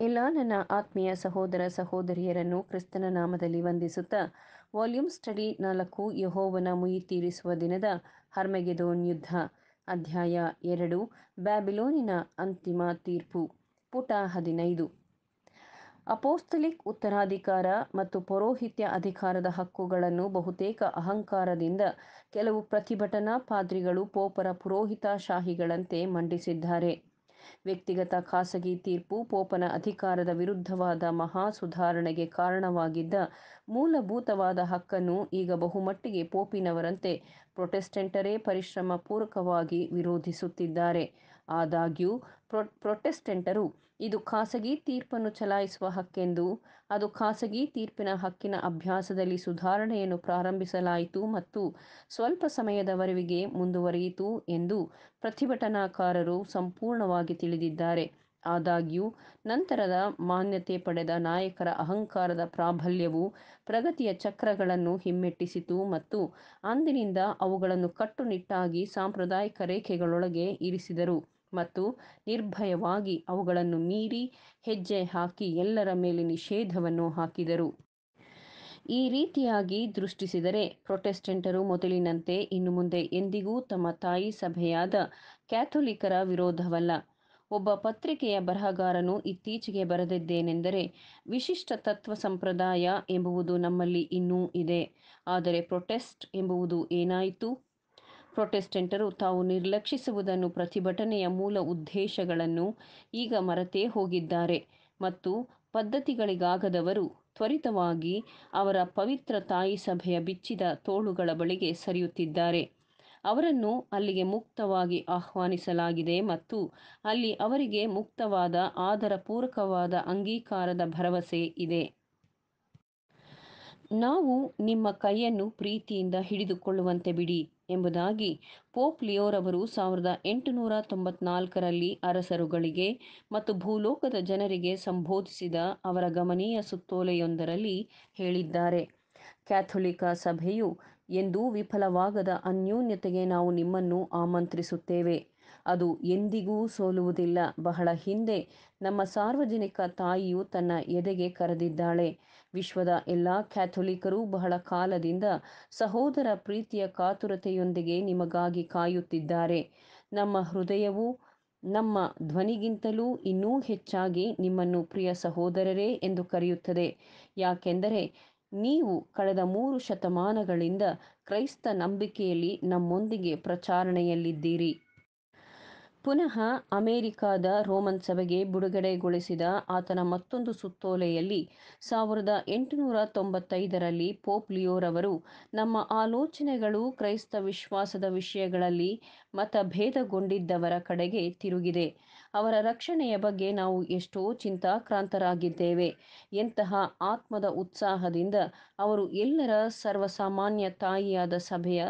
ಎಲ್ಲ ನನ್ನ ಆತ್ಮೀಯ ಸಹೋದರ ಸಹೋದರಿಯರನ್ನು ಕ್ರಿಸ್ತನ ನಾಮದಲ್ಲಿ ವಂದಿಸುತ್ತಾ, ವಾಲ್ಯೂಮ್ ಸ್ಟಡಿ ನಾಲ್ಕು, ಯಹೋವನ ಮುಯಿ ತೀರಿಸುವ ದಿನದ ಹರ್ಮೆಗೆದೋನ್ ಯುದ್ಧ. ಅಧ್ಯಾಯ ಎರಡು, ಬ್ಯಾಬಿಲೋನಿನ ಅಂತಿಮ ತೀರ್ಪು, ಪುಟ ಹದಿನೈದು. ಅಪೋಸ್ತಲಿಕ್ ಉತ್ತರಾಧಿಕಾರ ಮತ್ತು ಪೌರೋಹಿತ್ಯ ಅಧಿಕಾರದ ಹಕ್ಕುಗಳನ್ನು ಬಹುತೇಕ ಅಹಂಕಾರದಿಂದ ಕೆಲವು ಪ್ರತಿಭಟನಾ ಪಾದ್ರಿಗಳು ಪೋಪರ ಪುರೋಹಿತಶಾಹಿಗಳಂತೆ ಮಂಡಿಸಿದ್ದಾರೆ. ವ್ಯಕ್ತಿಗತ ಖಾಸಗಿ ತೀರ್ಪು, ಪೋಪನ ಅಧಿಕಾರದ ವಿರುದ್ಧವಾದ ಮಹಾ ಸುಧಾರಣೆಗೆ ಕಾರಣವಾಗಿದ್ದ ಮೂಲಭೂತವಾದ ಹಕ್ಕನ್ನು ಈಗ ಬಹುಮಟ್ಟಿಗೆ ಪೋಪಿನವರಂತೆ ಪ್ರೊಟೆಸ್ಟೆಂಟರೇ ಪರಿಶ್ರಮ ಪೂರ್ವಕವಾಗಿ ವಿರೋಧಿಸುತ್ತಿದ್ದಾರೆ. ಆದಾಗ್ಯೂ ಪ್ರೊ, ಪ್ರೊಟೆಸ್ಟೆಂಟರು ಇದು ಖಾಸಗಿ ತೀರ್ಪನ್ನು ಚಲಾಯಿಸುವ ಹಕ್ಕೆಂದು, ಅದು ಖಾಸಗಿ ತೀರ್ಪಿನ ಹಕ್ಕಿನ ಅಭ್ಯಾಸದಲ್ಲಿ ಸುಧಾರಣೆಯನ್ನು ಪ್ರಾರಂಭಿಸಲಾಯಿತು ಮತ್ತು ಸ್ವಲ್ಪ ಸಮಯದವರೆಗೆ ಮುಂದುವರಿಯಿತು ಎಂದು ಪ್ರತಿಭಟನಾಕಾರರು ಸಂಪೂರ್ಣವಾಗಿ ತಿಳಿದಿದ್ದಾರೆ. ಆದಾಗ್ಯೂ, ನಂತರದ ಮಾನ್ಯತೆ ಪಡೆದ ನಾಯಕರ ಅಹಂಕಾರದ ಪ್ರಾಬಲ್ಯವು ಪ್ರಗತಿಯ ಚಕ್ರಗಳನ್ನು ಹಿಮ್ಮೆಟ್ಟಿಸಿತು ಮತ್ತು ಅಂದಿನಿಂದ ಅವುಗಳನ್ನು ಕಟ್ಟುನಿಟ್ಟಾಗಿ ಸಾಂಪ್ರದಾಯಿಕ ರೇಖೆಗಳೊಳಗೆ ಇರಿಸಿದರು. ಮತ್ತು ನಿರ್ಭಯವಾಗಿ ಅವುಗಳನ್ನು ಮೀರಿ ಹೆಜ್ಜೆ ಹಾಕಿ ಎಲ್ಲರ ಮೇಲೆ ನಿಷೇಧವನ್ನು ಹಾಕಿದರು. ಈ ರೀತಿಯಾಗಿ ದೃಷ್ಟಿಸಿದರೆ ಪ್ರೊಟೆಸ್ಟೆಂಟರು ಮೊದಲಿನಂತೆ ಇನ್ನು ಮುಂದೆ ಎಂದಿಗೂ ತಮ್ಮ ತಾಯಿ ಸಭೆಯಾದ ಕ್ಯಾಥೋಲಿಕರ ವಿರೋಧವಲ್ಲ. ಒಬ್ಬ ಪತ್ರಿಕೆಯ ಬರಹಗಾರನು ಇತ್ತೀಚೆಗೆ ಬರೆದಿದ್ದೇನೆಂದರೆ, ವಿಶಿಷ್ಟ ತತ್ವ ಸಂಪ್ರದಾಯ ಎಂಬುವುದು ನಮ್ಮಲ್ಲಿ ಇನ್ನೂ ಇದೆ. ಆದರೆ ಪ್ರೊಟೆಸ್ಟ್ ಎಂಬುದು ಏನಾಯಿತು? ಪ್ರೊಟೆಸ್ಟೆಂಟರು ತಾವು ನಿರ್ಲಕ್ಷಿಸುವುದನ್ನು ಪ್ರತಿಭಟನೆಯ ಮೂಲ ಉದ್ದೇಶಗಳನ್ನು ಈಗ ಮರೆತೇ ಹೋಗಿದ್ದಾರೆ. ಮತ್ತು ಪದ್ಧತಿಗಳಿಗಾಗದವರು ತ್ವರಿತವಾಗಿ ಅವರ ಪವಿತ್ರ ತಾಯಿ ಸಭೆಯ ಬಿಚ್ಚಿದ ತೋಳುಗಳ ಬಳಿಗೆ ಸರಿಯುತ್ತಿದ್ದಾರೆ. ಅವರನ್ನು ಅಲ್ಲಿಗೆ ಮುಕ್ತವಾಗಿ ಆಹ್ವಾನಿಸಲಾಗಿದೆ ಮತ್ತು ಅಲ್ಲಿ ಅವರಿಗೆ ಮುಕ್ತವಾದ ಆದರಪೂರ್ವಕವಾದ ಅಂಗೀಕಾರದ ಭರವಸೆ ಇದೆ. ನಾವು ನಿಮ್ಮ ಕೈಯನ್ನು ಪ್ರೀತಿಯಿಂದ ಹಿಡಿದುಕೊಳ್ಳುವಂತೆ ಬಿಡಿ. ಎಂಬುದಾಗಿ ಪೋಪ್ ಲಿಯೋರವರು ಸಾವಿರದ ಎಂಟುನೂರ ತೊಂಬತ್ನಾಲ್ಕರಲ್ಲಿ ಅರಸರುಗಳಿಗೆ ಮತ್ತು ಭೂಲೋಕದ ಜನರಿಗೆ ಸಂಬೋಧಿಸಿದ ಅವರ ಗಮನೀಯ ಸುತ್ತೋಲೆಯೊಂದರಲ್ಲಿ ಹೇಳಿದ್ದಾರೆ. ಕ್ಯಾಥೊಲಿಕ ಸಭೆಯು ಎಂದೂ ವಿಫಲವಾಗದ ಅನ್ಯೋನ್ಯತೆಗೆ ನಾವು ನಿಮ್ಮನ್ನು ಆಮಂತ್ರಿಸುತ್ತೇವೆ. ಅದು ಎಂದಿಗೂ ಸೋಲುವುದಿಲ್ಲ. ಬಹಳ ಹಿಂದೆ ನಮ್ಮ ಸಾರ್ವಜನಿಕ ತಾಯಿಯು ತನ್ನ ಎದೆಗೆ ಕರೆದಿದ್ದಾಳೆ. ವಿಶ್ವದ ಎಲ್ಲ ಕ್ಯಾಥೋಲಿಕರು ಬಹಳ ಕಾಲದಿಂದ ಸಹೋದರ ಪ್ರೀತಿಯ ಕಾತುರತೆಯೊಂದಿಗೆ ನಿಮಗಾಗಿ ಕಾಯುತ್ತಿದ್ದಾರೆ. ನಮ್ಮ ಹೃದಯವು ನಮ್ಮ ಧ್ವನಿಗಿಂತಲೂ ಇನ್ನೂ ಹೆಚ್ಚಾಗಿ ನಿಮ್ಮನ್ನು ಪ್ರಿಯ ಸಹೋದರರೇ ಎಂದು ಕರೆಯುತ್ತದೆ. ಯಾಕೆಂದರೆ ನೀವು ಕಳೆದ ಮೂರು ಶತಮಾನಗಳಿಂದ ಕ್ರೈಸ್ತ ನಂಬಿಕೆಯಲ್ಲಿ ನಮ್ಮೊಂದಿಗೆ ಪ್ರಚಾರಣೆಯಲ್ಲಿದ್ದೀರಿ. ಪುನಃ ಅಮೆರಿಕಾದ ರೋಮನ್ ಸಭೆಗೆ ಬಿಡುಗಡೆಗೊಳಿಸಿದ ಆತನ ಮತ್ತೊಂದು ಸುತ್ತೋಲೆಯಲ್ಲಿ ಸಾವಿರದ ಎಂಟುನೂರ ತೊಂಬತ್ತೈದರಲ್ಲಿ ಪೋಪ್ ಲಿಯೋರವರು ನಮ್ಮ ಆಲೋಚನೆಗಳು ಕ್ರೈಸ್ತ ವಿಶ್ವಾಸದ ವಿಷಯಗಳಲ್ಲಿ ಮತಭೇದಗೊಂಡಿದ್ದವರ ಕಡೆಗೆ ತಿರುಗಿದೆ. ಅವರ ರಕ್ಷಣೆಯ ಬಗ್ಗೆ ನಾವು ಎಷ್ಟೋ ಚಿಂತಾಕ್ರಾಂತರಾಗಿದ್ದೇವೆ. ಎಂತಹ ಆತ್ಮದ ಉತ್ಸಾಹದಿಂದ ಅವರು ಎಲ್ಲರ ಸರ್ವಸಾಮಾನ್ಯ ತಾಯಿಯಾದ ಸಭೆಯ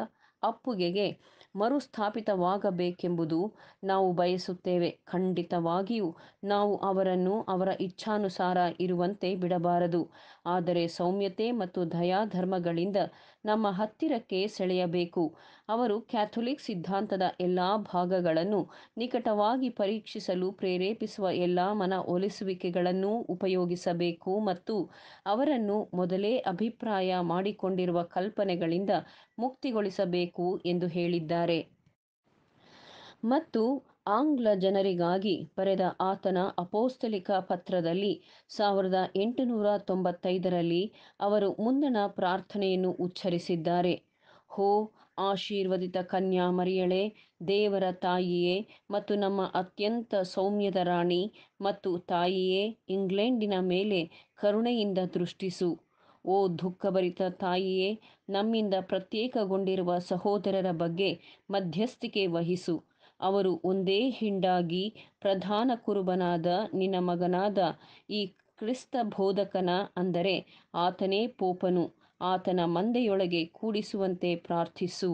ಅಪ್ಪುಗೆಗೆ ಮರುಸ್ಥಾಪಿತವಾಗಬೇಕೆಂಬುದು ನಾವು ಬಯಸುತ್ತೇವೆ. ಖಂಡಿತವಾಗಿಯೂ ನಾವು ಅವರನ್ನು ಅವರ ಇಚ್ಛಾನುಸಾರ ಇರುವಂತೆ ಬಿಡಬಾರದು. ಆದರೆ ಸೌಮ್ಯತೆ ಮತ್ತು ದಯಾಧರ್ಮಗಳಿಂದ ನಮ್ಮ ಹತ್ತಿರಕ್ಕೆ ಸೆಳೆಯಬೇಕು. ಅವರು ಕ್ಯಾಥೊಲಿಕ್ ಸಿದ್ಧಾಂತದ ಎಲ್ಲ ಭಾಗಗಳನ್ನು ನಿಕಟವಾಗಿ ಪರೀಕ್ಷಿಸಲು ಪ್ರೇರೇಪಿಸುವ ಎಲ್ಲ ಮನ ಒಲಿಸುವಿಕೆಗಳನ್ನೂ ಉಪಯೋಗಿಸಬೇಕು ಮತ್ತು ಅವರನ್ನು ಮೊದಲೇ ಅಭಿಪ್ರಾಯ ಮಾಡಿಕೊಂಡಿರುವ ಕಲ್ಪನೆಗಳಿಂದ ಮುಕ್ತಿಗೊಳಿಸಬೇಕು ಎಂದು ಹೇಳಿದ್ದಾರೆ. ಮತ್ತು ಆಂಗ್ಲ ಜನರಿಗಾಗಿ ಬರೆದ ಆತನ ಅಪೋಸ್ತಲಿಕ ಪತ್ರದಲ್ಲಿ ಸಾವಿರದ ಎಂಟುನೂರ ತೊಂಬತ್ತೈದರಲ್ಲಿ ಅವರು ಮುಂದಣ ಪ್ರಾರ್ಥನೆಯನ್ನು ಉಚ್ಚರಿಸಿದ್ದಾರೆ. ಹೋ, ಆಶೀರ್ವದಿತ ಕನ್ಯಾ ಮರಿಯಳೆ, ದೇವರ ತಾಯಿಯೇ ಮತ್ತು ನಮ್ಮ ಅತ್ಯಂತ ಸೌಮ್ಯದ ರಾಣಿ ಮತ್ತು ತಾಯಿಯೇ, ಇಂಗ್ಲೆಂಡಿನ ಮೇಲೆ ಕರುಣೆಯಿಂದ ದೃಷ್ಟಿಸು. ಓ, ದುಃಖಭರಿತ ತಾಯಿಯೇ, ನಮ್ಮಿಂದ ಪ್ರತ್ಯೇಕಗೊಂಡಿರುವ ಸಹೋದರರ ಬಗ್ಗೆ ಮಧ್ಯಸ್ಥಿಕೆ ವಹಿಸು. ಅವರು ಒಂದೇ ಹಿಂಡಾಗಿ ಪ್ರಧಾನ ಕುರುಬನಾದ ನಿನ್ನ ಮಗನಾದ ಈ ಕ್ರಿಸ್ತ ಬೋಧಕನ ಅಂದರೆ ಆತನೇ ಪೋಪನು. ಆತನ ಮಂದೆಯೊಳಗೆ ಕೂಡಿಸುವಂತೆ ಪ್ರಾರ್ಥಿಸು.